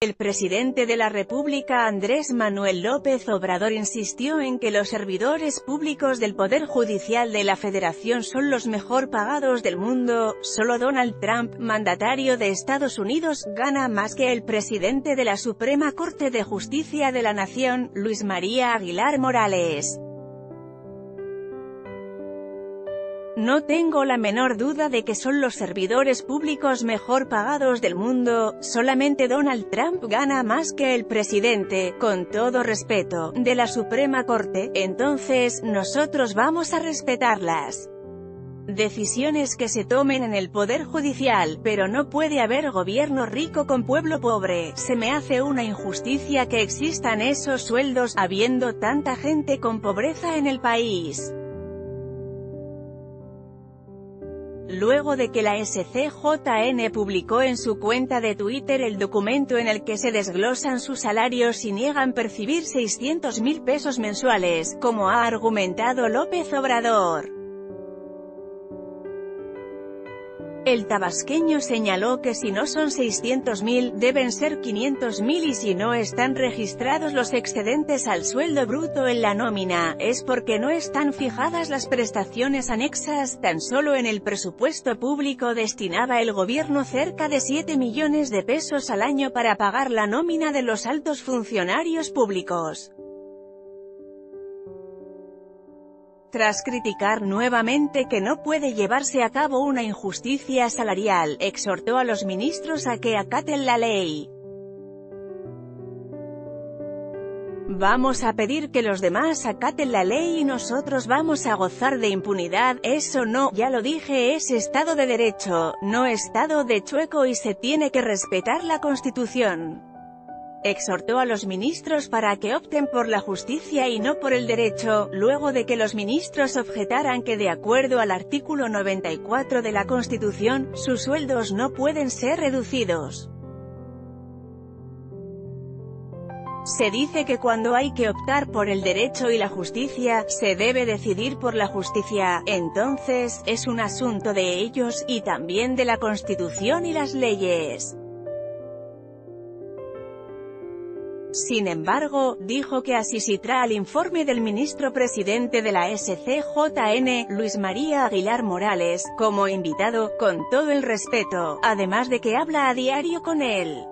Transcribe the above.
El presidente de la República Andrés Manuel López Obrador insistió en que los servidores públicos del Poder Judicial de la Federación son los mejor pagados del mundo, solo Donald Trump, mandatario de Estados Unidos, gana más que el presidente de la Suprema Corte de Justicia de la Nación, Luis María Aguilar Morales. No tengo la menor duda de que son los servidores públicos mejor pagados del mundo, solamente Donald Trump gana más que el presidente, con todo respeto, de la Suprema Corte, entonces, nosotros vamos a respetarlas decisiones que se tomen en el Poder Judicial, pero no puede haber gobierno rico con pueblo pobre. Se me hace una injusticia que existan esos sueldos, habiendo tanta gente con pobreza en el país. Luego de que la SCJN publicó en su cuenta de Twitter el documento en el que se desglosan sus salarios y niegan percibir 600 mil pesos mensuales, como ha argumentado López Obrador. El tabasqueño señaló que si no son 600.000, deben ser 500.000 y si no están registrados los excedentes al sueldo bruto en la nómina, es porque no están fijadas las prestaciones anexas, tan solo en el presupuesto público destinaba el gobierno cerca de 7 millones de pesos al año para pagar la nómina de los altos funcionarios públicos. Tras criticar nuevamente que no puede llevarse a cabo una injusticia salarial, exhortó a los ministros a que acaten la ley. Vamos a pedir que los demás acaten la ley y nosotros vamos a gozar de impunidad, eso no, ya lo dije es Estado de Derecho, no Estado de chueco y se tiene que respetar la Constitución exhortó a los ministros para que opten por la justicia y no por el derecho, luego de que los ministros objetaran que de acuerdo al artículo 94 de la Constitución, sus sueldos no pueden ser reducidos. Se dice que cuando hay que optar por el derecho y la justicia, se debe decidir por la justicia, entonces, es un asunto de ellos, y también de la Constitución y las leyes. Sin embargo, dijo que asistirá al informe del ministro presidente de la SCJN, Luis María Aguilar Morales, como invitado, con todo el respeto, además de que habla a diario con él.